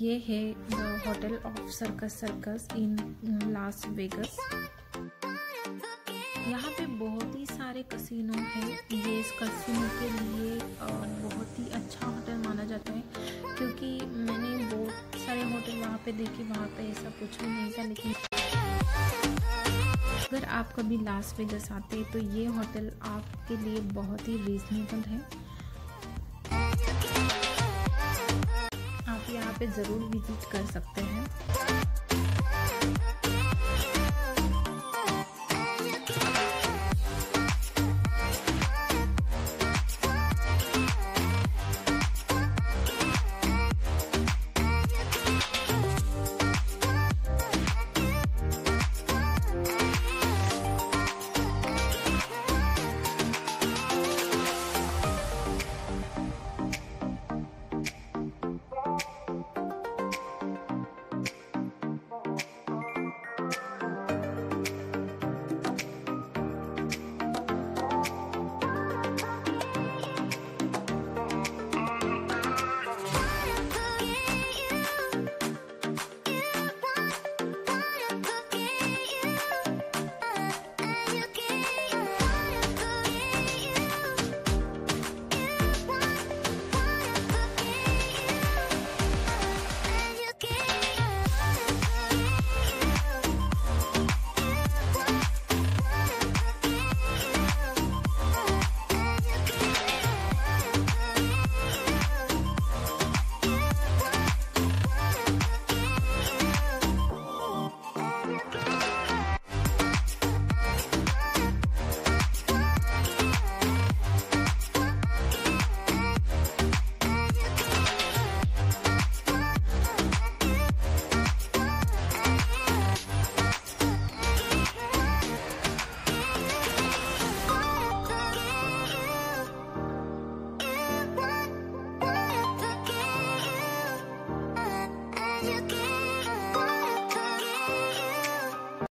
ये है the hotel of circus circus in Las Vegas. यहाँ पे बहुत ही सारे कसिनो हैं। ये इस कसिनो के लिए बहुत ही अच्छा होटल माना जाता है, क्योंकि मैंने बहुत सारे होटल वहाँ पे देखे, वहाँ पे ऐसा कुछ भी नहीं था, लेकिन अगर आप कभी लास वेगस आते हैं तो ये होटल आपके लिए बहुत ही रीजनेबल है। यहाँ पे ज़रूर विज़िट कर सकते हैं। you give